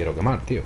Quiero quemar, tío.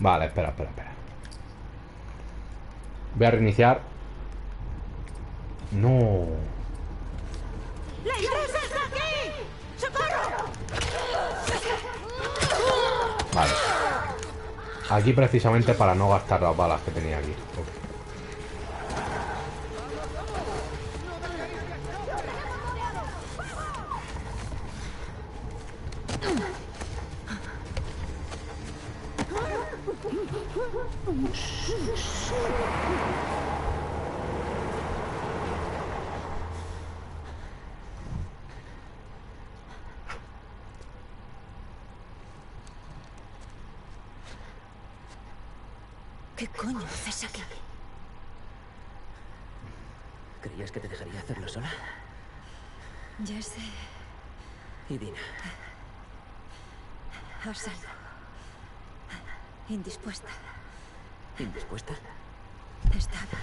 Vale, espera, espera, espera. Voy a reiniciar. No. Vale. Aquí precisamente para no gastar las balas que tenía aquí. ¿Qué coño haces aquí? ¿Creías que te dejaría hacerlo sola? Ya sé. ¿Y Dina? A salvo. Indispuesta. ¿Indispuesta? Estaba.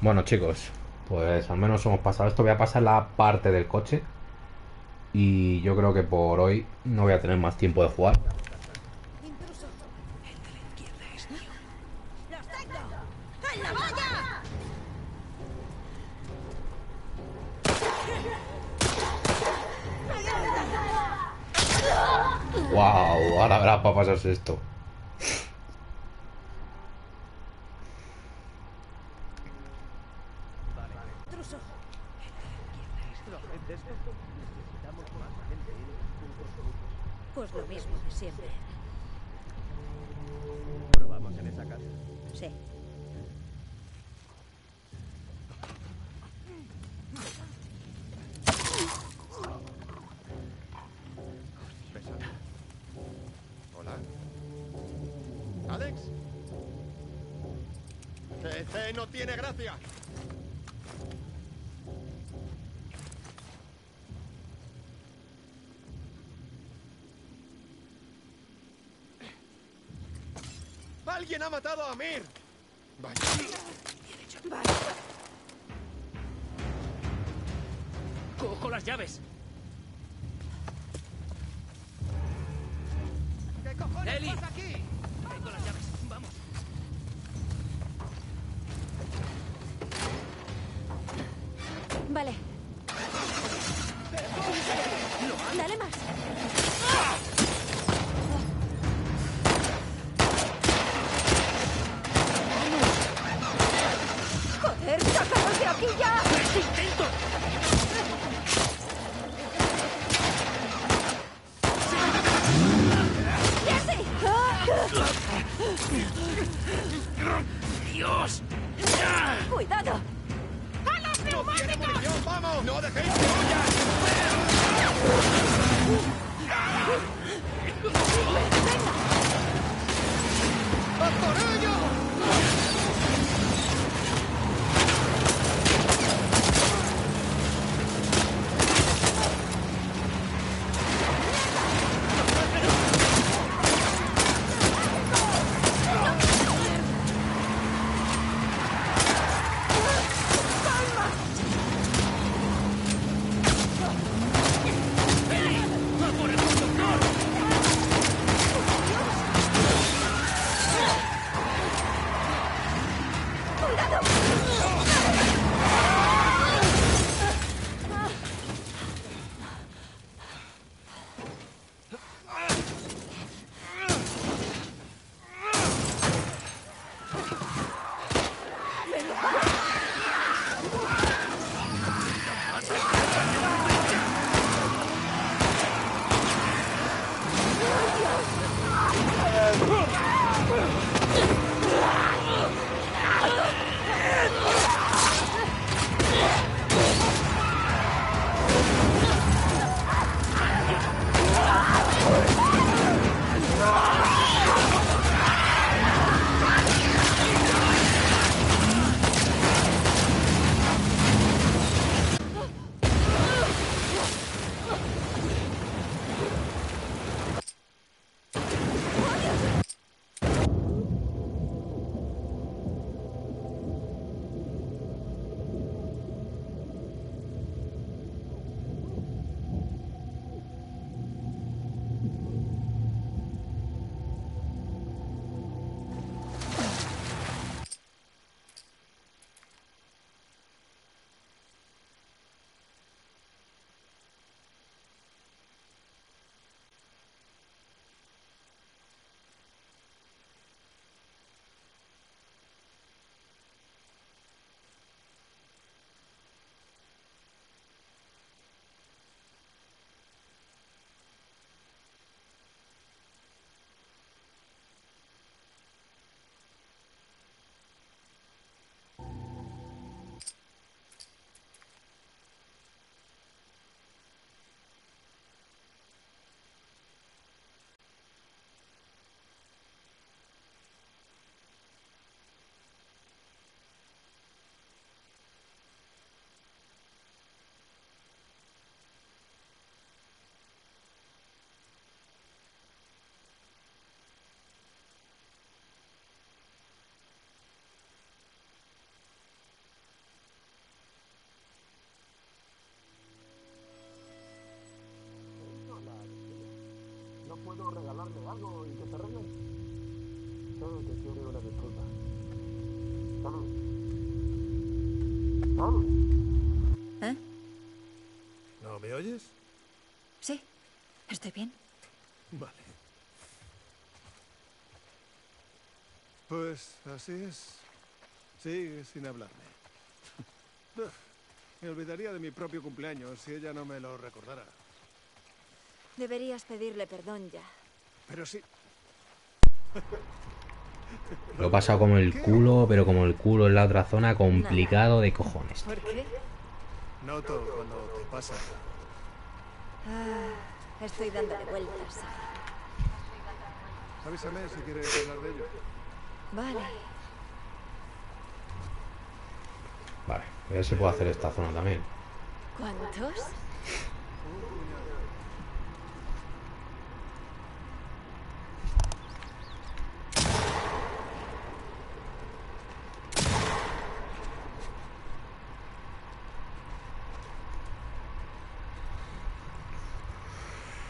Bueno, chicos, pues al menos hemos pasado esto. Voy a pasar la parte del coche. Y yo creo que por hoy no voy a tener más tiempo de jugar. Wow, ahora verás para pasarse esto. Pues lo mismo de siempre. ¿Probamos en esa casa? Sí. Hola. ¿Alex? ¡CC no tiene gracia! ¡Alguien ha matado a Amir! Vaya. ¡Cojo las llaves! ¡Vamos! ¡No dejéis que huya! Puedo regalarle algo y que se arregle? Solo que quiere una disculpa. Salud. Salud. ¿Eh? ¿No me oyes? Sí. ¿Estoy bien? Vale. Pues así es. Sigue sin hablarme. Me olvidaría de mi propio cumpleaños si ella no me lo recordara. Deberías pedirle perdón ya. Pero sí. Lo he pasado como el culo, pero como el culo en la otra zona, complicado de cojones. ¿Por qué? Noto cuando te pasa. Ah, estoy dándole vueltas. Avísame si quieres hablar de ello. Vale. Vale, a ver si puedo hacer esta zona también. ¿Cuántos?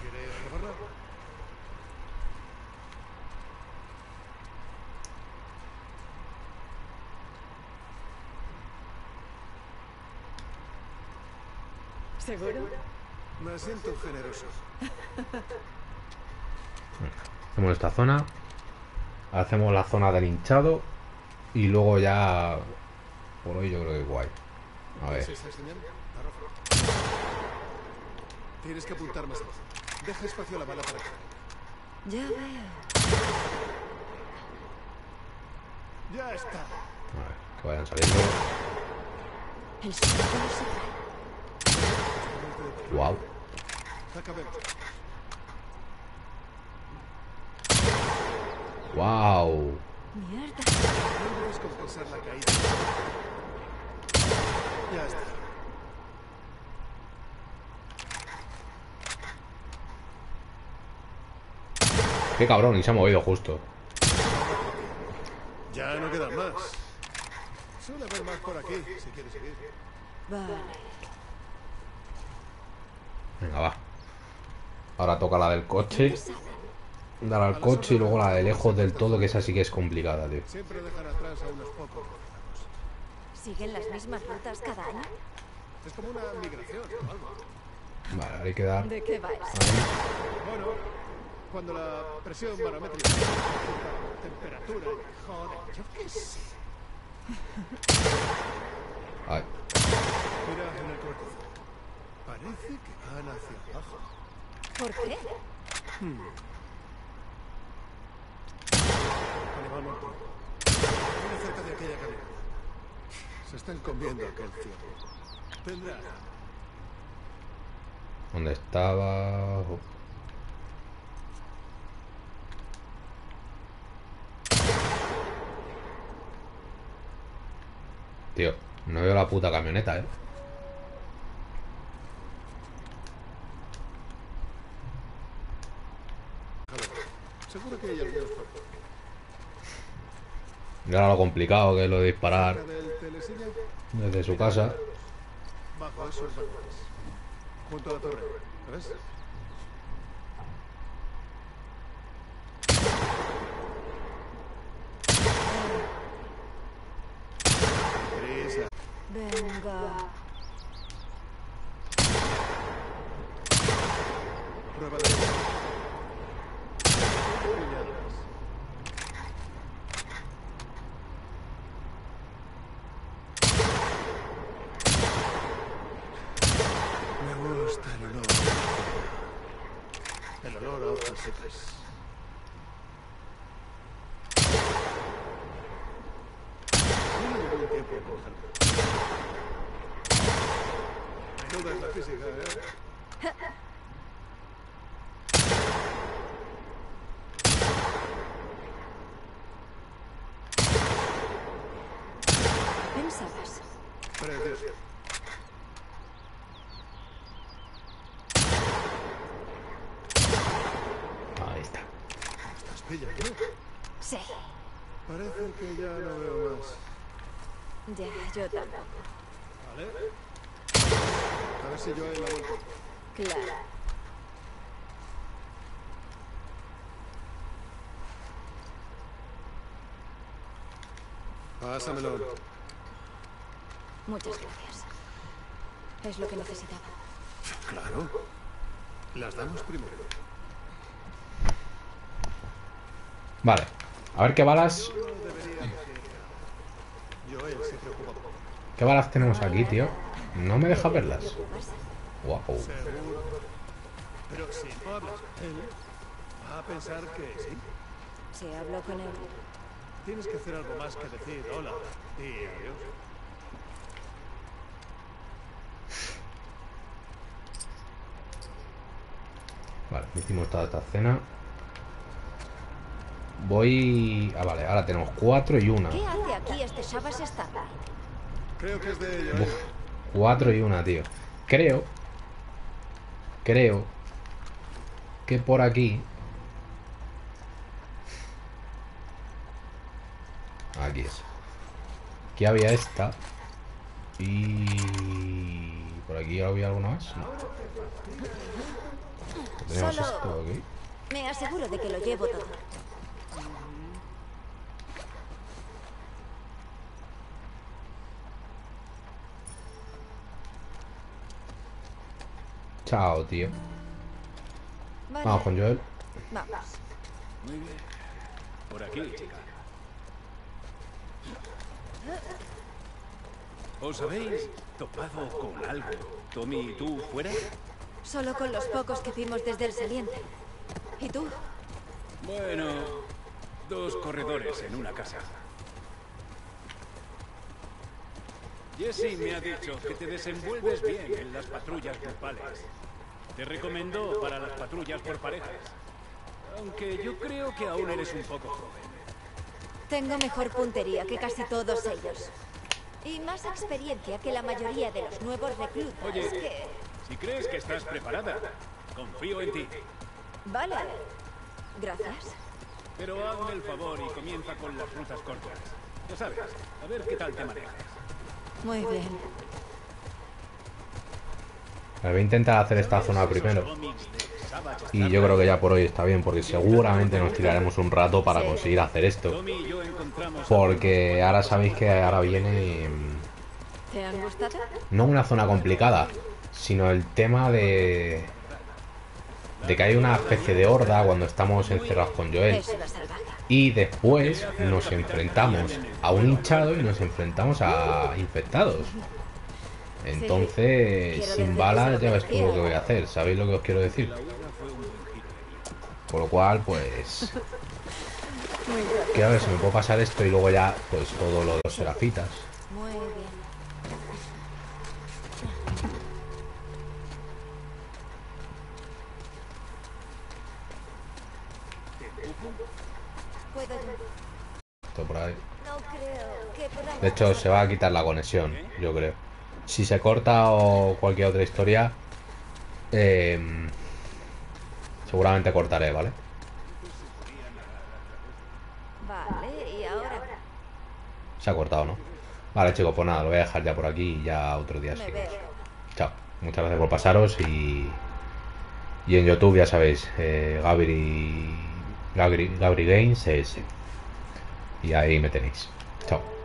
¿Quieres probarla? ¿Seguro? Me siento generoso. Hacemos esta zona. Hacemos la zona del hinchado. Y luego ya. Por hoy yo creo que es guay. A ¿Es ver. Tienes que apuntar más abajo. Deja espacio a la bala para acá. Ya veo. Ya está. A ver, que vayan saliendo. El sonido se trae. Wow. Acabemos. Wow. Mierda. No debes compensar la caída. Ya está. Qué cabrón, y se ha movido justo. Ya no quedan más. Suele haber más por aquí, si quieres seguir. Vale. Venga, va. Ahora toca la del coche. Dar al coche y luego la de lejos del todo, que esa sí que es complicada, tío. Siempre dejan atrás a unos pocos. ¿Siguen las mismas rutas cada año? Es como una migración o algo. Vale, ahora hay que dar. ¿De qué va. Bueno, cuando la presión barométrica, la temperatura, joder, yo qué sé. Ay. Mira en el cortezón. Parece que van hacia abajo. ¿Por qué? Animal muerto. Viene cerca de aquella camioneta. Se están comiendo aquel ciervo. Tendrá. ¿Dónde estaba? Uf. Tío, no veo la puta camioneta, eh. Seguro que hay algunos por ahora lo complicado que es lo de disparar desde su casa. bajo esos balcones. Junto a la torre. ¿Lo ves? Prisa. Venga. Prueba de Puñadas. Me gusta el olor. El olor a hojas secas. Tiene ningún tiempo en cogerlo. Menuda es la física, ¿eh? ¿Qué pensabas? Precioso. Ahí está. Estás pilla, ¿no? Sí. Parece que ya no veo más. Ya, yo tampoco. ¿Vale? Claro. Pásamelo. Muchas gracias. Es lo que necesitaba. Claro. Las damos primero. Vale. A ver qué balas... ¿Qué balas tenemos aquí, tío? No me deja verlas. Wow. Pero si hablas con él, va a pensar que sí. Si hablo con él. Tienes que hacer algo más que decir hola y adiós. Vale, hicimos toda esta cena. Voy... Ah, vale, ahora tenemos cuatro y una. ¿Qué hace aquí este Sabas Creo que es de ella. 4 y 1, tío. Creo. Creo. Que por aquí. Aquí es. Aquí había esta. Y. ¿Por aquí había alguna más? No. Tenemos esto aquí. Me aseguro de que lo llevo todo. Chao, tío. Vale, Vamos con Joel. vamos. Muy bien. Por aquí, chica. ¿Os habéis topado con algo? ¿Tommy y tú fuera? Solo con los pocos que vimos desde el saliente. ¿Y tú? Bueno, dos corredores en una casa. Jesse me ha dicho que te desenvuelves bien en las patrullas grupales. Te recomendó para las patrullas por parejas. Aunque yo creo que aún eres un poco joven. Tengo mejor puntería que casi todos ellos. Y más experiencia que la mayoría de los nuevos reclutas Oye. que... Si crees que estás preparada, confío en ti. Vale. Gracias. Pero hazme el favor y comienza con las rutas cortas. Ya sabes, a ver qué tal te manejas. Muy bien. Voy a intentar hacer esta zona primero. Y yo creo que ya por hoy está bien, porque seguramente nos tiraremos un rato para conseguir hacer esto. Porque ahora sabéis que ahora viene mm, no una zona complicada, sino el tema de de que hay una especie de horda cuando estamos encerrados con Joel y después nos enfrentamos a un hinchado y nos enfrentamos a infectados. Entonces, sin balas ya ves tú lo que voy a hacer, ¿sabéis lo que os quiero decir? Por lo cual, pues que a ver si me puedo pasar esto y luego ya pues todo lo de los serafitas. De hecho, se va a quitar la conexión, yo creo. Si se corta o cualquier otra historia, eh, seguramente cortaré, ¿vale? Vale, y ahora Se ha cortado, ¿no? Vale, chicos, pues nada, lo voy a dejar ya por aquí y ya otro día veo. Chao. Muchas gracias por pasaros y. Y en YouTube ya sabéis, eh, Gabri, Gabri, Gabri Games ES. Y ahí me tenéis. Chao.